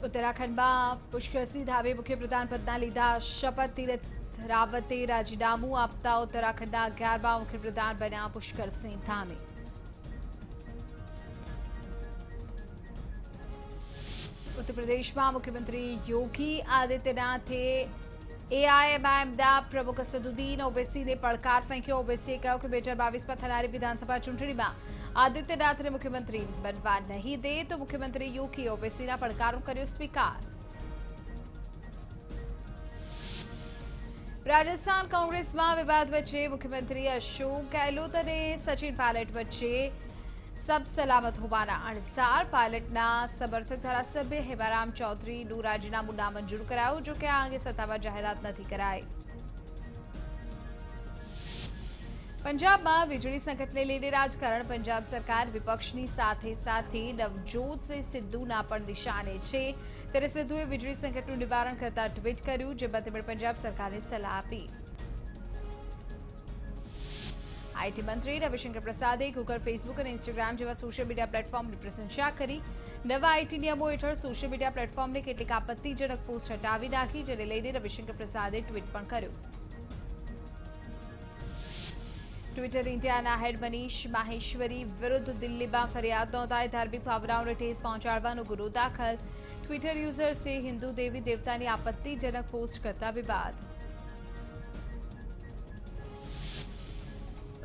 ઉત્તરાખંડમાં પુષ્કરસિંહ ધામે મુખ્યપ્રધાન પદના લીધા શપથ તીરથ રાવતે રાજીનામું આપતા ઉત્તરાખંડના અગિયારમા મુખ્યપ્રધાન બન્યા પુષ્કરસિંહ ધામે ઉત્તર પ્રદેશમાં મુખ્યમંત્રી યોગી આદિત્યનાથે એઆઈએમઆઈએમના પ્રમુખ સદુદ્દીન ઓવૈસીને પડકાર ફેંક્યો ઓવૈસીએ કહ્યું કે બે હજાર બાવીસમાં થનારી વિધાનસભા ચૂંટણીમાં આદિત્યનાથને મુખ્યમંત્રી બનવા નહીં દે તો મુખ્યમંત્રી યોગી ઓવૈસીના પડકારનો કર્યો સ્વીકાર રાજસ્થાન કોંગ્રેસમાં વિવાદ વચ્ચે મુખ્યમંત્રી અશોક ગેહલોત અને સચિન પાયલટ વચ્ચે સબ સલામત હોવાના અણસાર પાયલટના સમર્થક ધારાસભ્ય હેમારામ ચૌધરીનું રાજીનામું નામંજૂર કરાયું જોકે આ અંગે સત્તાવાર જાહેરાત નથી કરાઈ પંજાબમાં વીજળી સંકટને લઈને રાજકારણ પંજાબ સરકાર વિપક્ષની સાથે સાથે નવજોતસિંહ સિદ્ધુના પણ નિશાને છે ત્યારે સિદ્ધુએ વીજળી સંકટનું નિવારણ કરતા ટ્વીટ કર્યું જેમાં તેમણે પંજાબ સરકારને સલાહ આપી આઈટી મંત્રી રવિશંકર પ્રસાદે ગૂગલ ફેસબુક અને ઇન્સ્ટાગ્રામ જેવા સોશિયલ મીડિયા પ્લેટફોર્મની પ્રશંસા કરી નવા આઈટી નિયમો હેઠળ સોશિયલ મીડિયા પ્લેટફોર્મને કેટલીક આપત્તિજનક પોસ્ટ હટાવી નાખી જેને લઈને રવિશંકર પ્રસાદે ટ્વીટ પણ કર્યું ટ્વિટર ઇન્ડિયાના હેડ મનીષ માહેશ્વરી વિરુદ્ધ દિલ્હીમાં ફરિયાદ નોંધાઈ ધાર્મિક ભાવનાઓને ઠેસ પહોંચાડવાનો ગુનો દાખલ ટ્વિટર યુઝર્સે હિન્દુ દેવી દેવતાની આપત્તિજનક પોસ્ટ કરતા વિવાદ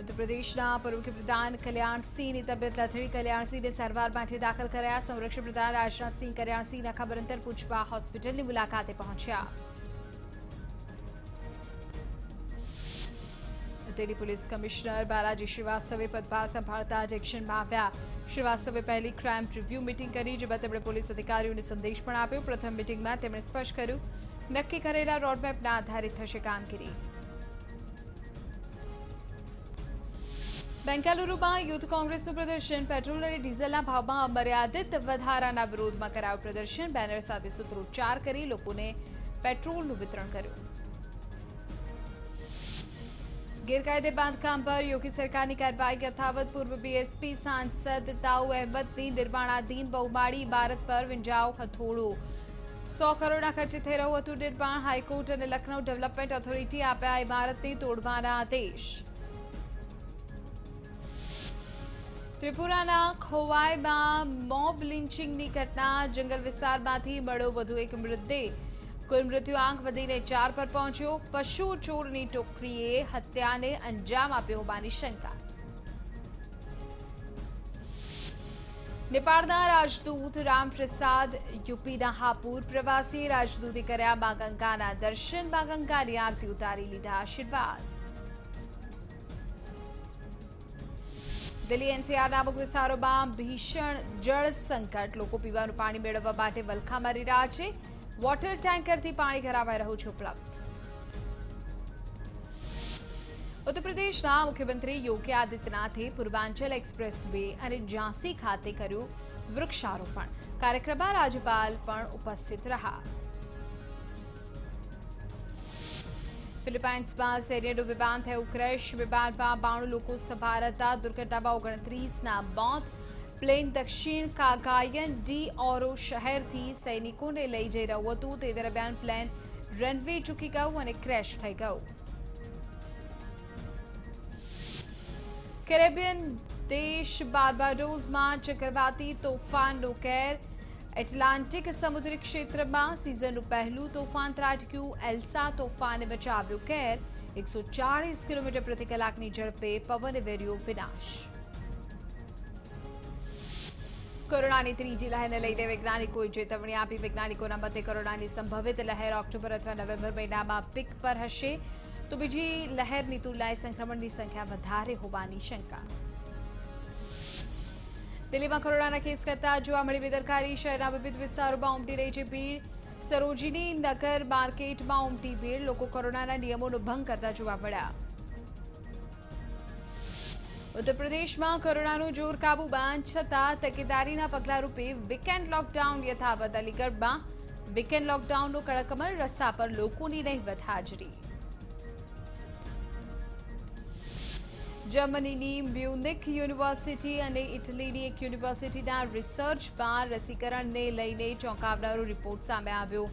ઉત્તર પ્રદેશના પૂર્વ મુખ્યપ્રધાન કલ્યાણસિંહની તબિયત લથડી કલ્યાણસિંહને સારવાર માટે દાખલ કરાયા સંરક્ષણ પ્રધાન રાજનાથસિંહ કલ્યાણસિંહના ખબર અંતર પૂછવા હોસ્પિટલની મુલાકાતે પહોંચ્યા દિલ્હી પોલીસ કમિશનર બાલાજી શ્રીવાસ્તવે પદભાર સંભાળતા જ એક્શનમાં આવ્યા શ્રીવાસ્તવે પહેલી ક્રાઇમ રિવ્યુ મિટિંગ કરી જેમાં તેમણે પોલીસ અધિકારીઓને સંદેશ પણ આપ્યો પ્રથમ મિટિંગમાં તેમણે સ્પષ્ટ કર્યું નક્કી કરેલા રોડમેપના આધારે થશે કામગીરી બેંગાલુરુમાં યુથ કોંગ્રેસનું પ્રદર્શન પેટ્રોલ અને ડીઝલના ભાવમાં અમર્યાદિત વધારાના વિરોધમાં કરાયું પ્રદર્શન બેનર સાથે સૂત્રોચ્ચાર કરી લોકોને પેટ્રોલનું વિતરણ કર્યું ગેરકાયદે બાંધકામ પર યોગી સરકારની કાર્યવાહી યથાવત પૂર્વ બીએસપી સાંસદ તાઉ અહેમદની નિર્માણાધીન બહુમાળી ઇમારત પર વિંજાવ હથોડો સો કરોડના ખર્ચે થઈ રહ્યું હતું નિર્માણ હાઈકોર્ટ અને લખનૌ ડેવલપમેન્ટ ઓથોરિટી આપ્યા ઇમારતને તોડવાના આદેશ ત્રિપુરાના ખોવાઈમાં મોબ લિન્ચિંગની ઘટના જંગલ વિસ્તારમાંથી મળ્યો વધુ એક મૃતદેહ કુલ મૃત્યુઆંક વધીને ચાર પર પહોંચ્યો પશુ ચોરની ટોકરીએ હત્યાને અંજામ આપ્યો હોવાની શંકા નેપાળના રાજદૂત રામપ્રસાદ યુપીના હાપુર પ્રવાસી રાજદૂતે કર્યા મા ગંગાના દર્શન મા ગંગાની આરતી ઉતારી લીધા આશીર્વાદ દિલ્હી એનસીઆરના અમુક વિસ્તારોમાં ભીષણ જળ સંકટ લોકો પીવાનું પાણી મેળવવા માટે વલખા મારી રહ્યા છે વોટર ટેન્કરથી પાણી કરાવાઈ રહ્યું છે ઉપલબ્ધ. ઉત્તર પ્રદેશના મુખ્યમંત્રી યોગી આદિત્યનાથે પૂર્વાંચલ એક્સપ્રેસ વે અને ઝાંસી ખાતે કર્યું વૃક્ષારોપણ. કાર્યક્રમમાં રાજ્યપાલ પણ ઉપસ્થિત રહ્યા. ફિલિપાઇન્સમાં સૈન્યનું વિમાન થયું. ક્રેશ વિમાનમાં બાણું લોકો સભાર હતા દુર્ઘટનામાં ઓગણત્રીસના મોત. પ્લેન દક્ષિણ કાગાયન ડી ઓરો શહેરથી સૈનિકોને લઈ જઈ રહ્યું હતું. તે દરમિયાન પ્લેન રનવે ચૂકી ગયું અને ક્રેશ થઈ ગયું. કેરેબિયન દેશ બાર્બાડોઝમાં ચક્રવાતી તોફાનનો કેર. એટલાન્ટિક સમુદ્રી ક્ષેત્રમાં સિઝનનું પહેલું તોફાન ત્રાટક્યું. એલ્સા તોફાને બચાવ્યું કેર. એકસો ચાળીસ કિલોમીટર પ્રતિ કલાકની ઝડપે પવન વેર્યો વિનાશ. કોરોનાની ત્રીજી લહેરને લઈને વૈજ્ઞાનિકોએ ચેતવણી આપી વૈજ્ઞાનિકોના મતે કોરોનાની સંભવિત લહેર ઓક્ટોબર અથવા નવેમ્બર મહિનામાં પીક પર હશે તો બીજી લહેરની તુલનાએ સંક્રમણની સંખ્યા વધારે હોવાની શંકા દિલ્હીમાં કોરોનાના કેસ કરતા જોવા મળી બેદરકારી શહેરના વિવિધ વિસ્તારોમાં ઉમટી રહી છે ભીડ સરોજિની નગર માર્કેટમાં ઉમટી ભીડ લોકો કોરોનાના નિયમોનો ભંગ કરતા જોવા મળ્યા ઉત્તર પ્રદેશમાં કોરોનાનું જોર કાબુમાં છતાં તકેદારીના પગલા રૂપે વીકેન્ડ લોકડાઉન યથાવત અલીગઢમાં વીકેન્ડ લોકડાઉનનો કડક અમલ રસ્તા પર લોકોની નહીવત હાજરી જર્મનીની મ્યુનિક યુનિવર્સિટી અને ઇટલીની એક યુનિવર્સિટીના રિસર્ચમાં રસીકરણને લઈને ચોંકાવનારો રિપોર્ટ સામે આવ્યો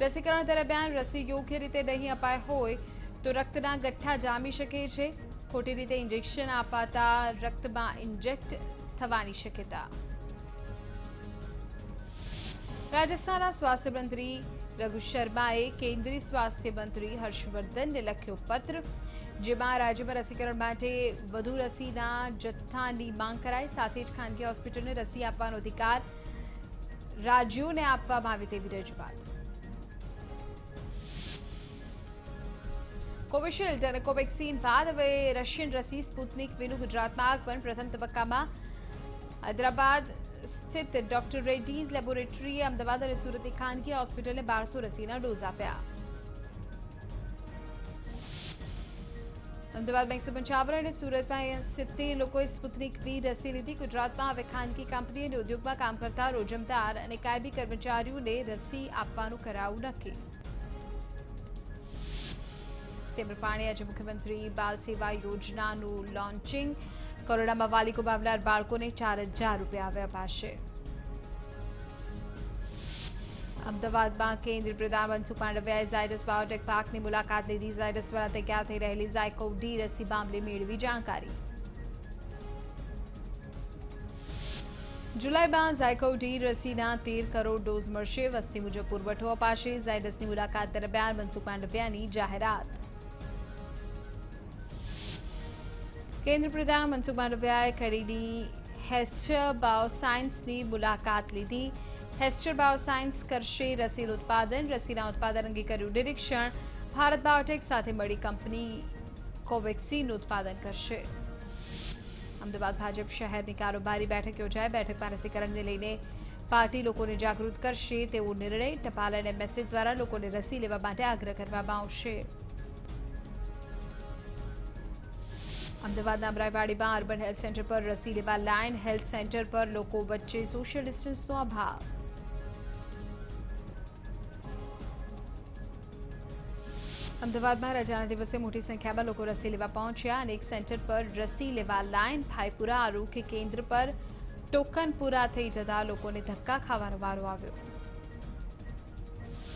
રસીકરણ દરમિયાન રસી યોગ્ય રીતે નહીં અપાય હોય તો રક્તના ગઠ્ઠા જામી શકે છે ખોટી રીતે ઇન્જેક્શન અપાતા રક્તમાં ઇન્જેક્ટ થવાની શક્યતા રાજસ્થાનના સ્વાસ્થ્ય મંત્રી રઘુ શર્માએ કેન્દ્રીય સ્વાસ્થ્ય મંત્રી હર્ષવર્ધનને લખ્યો પત્ર જેમાં રાજ્યમાં રસીકરણ માટે વધુ રસીના જથ્થાની માંગ કરાઈ સાથે જ ખાનગી હોસ્પિટલને રસી આપવાનો અધિકાર રાજ્યોને આપવામાં આવે તેવી રજૂઆત કોવિશિલ્ડ અને કોવેક્સિન બાદ હવે રશિયન રસી સ્પુતનિક વીનું ગુજરાતમાં આગમન પ્રથમ તબક્કામાં હૈદરાબાદ સ્થિત ડોક્ટર રેડ્ડીઝ લેબોરેટરીએ અમદાવાદ અને સુરતની ખાનગી હોસ્પિટલને બારસો રસીના ડોઝ આપ્યા અમદાવાદ એકસો પંચાવન અને સુરતમાં સિત્તેર લોકોએ સ્પુતનિક વી રસી લીધી ગુજરાતમાં હવે ખાનગી કંપની અને ઉદ્યોગમાં કામ કરતા રોજમદાર અને કાયમી કર્મચારીઓને રસી આપવાનું કરાવું નક્કી સીએમ રૂપાણી આજે મુખ્યમંત્રી બાલ સેવા યોજનાનું લોન્ચિંગ કોરોનામાં વાલી ગુમાવનાર બાળકોને ચાર હજાર રૂપિયા અપાશે અમદાવાદમાં કેન્દ્રીય પ્રધાન મનસુખ માંડવિયાએ ઝાયડસ બાયોટેક પાર્કની મુલાકાત લીધી ઝાયડસ દ્વારા તૈયાર થઈ રહેલી ઝાયકોવ ડી રસી મામલે મેળવી જાણકારી જુલાઈમાં ઝાયકોવ ડી રસીના તેર કરોડ ડોઝ મળશે વસ્તી મુજબ પુરવઠો અપાશે ઝાયડસની મુલાકાત દરમિયાન મનસુખ માંડવિયાની જાહેરાત કેન્દ્ર પ્રધાન મનસુખ માંડવિયાએ ખરીદી હેસ્ટર બાયોસાયન્સની મુલાકાત લીધી હેસ્ટર બાયોસાયન્સ કરશે રસીનું ઉત્પાદન રસીના ઉત્પાદન અંગે કર્યું નિરીક્ષણ ભારત બાયોટેક સાથે મળી કંપની કોવેક્સિનનું ઉત્પાદન કરશે અમદાવાદ ભાજપ શહેરની કારોબારી બેઠક યોજાય બેઠકમાં રસીકરણને લઈને પાર્ટી લોકોને જાગૃત કરશે તેવો નિર્ણય ટપાલ અને મેસેજ દ્વારા લોકોને રસી લેવા માટે આગ્રહ કરવામાં આવશે અમદાવાદના અમરાઈવાડીમાં અર્બન હેલ્થ સેન્ટર પર રસી લેવા લાઇન હેલ્થ સેન્ટર પર લોકો વચ્ચે સોશિયલ ડિસ્ટન્સનો અભાવ અમદાવાદમાં રજાના દિવસે મોટી સંખ્યામાં લોકો રસી લેવા પહોંચ્યા અને એક સેન્ટર પર રસી લેવા લાઇન ભાઈપુરા આરોગ્ય કેન્દ્ર પર ટોકન પૂરા થઈ જતા લોકોને ધક્કા ખાવાનો વારો આવ્યો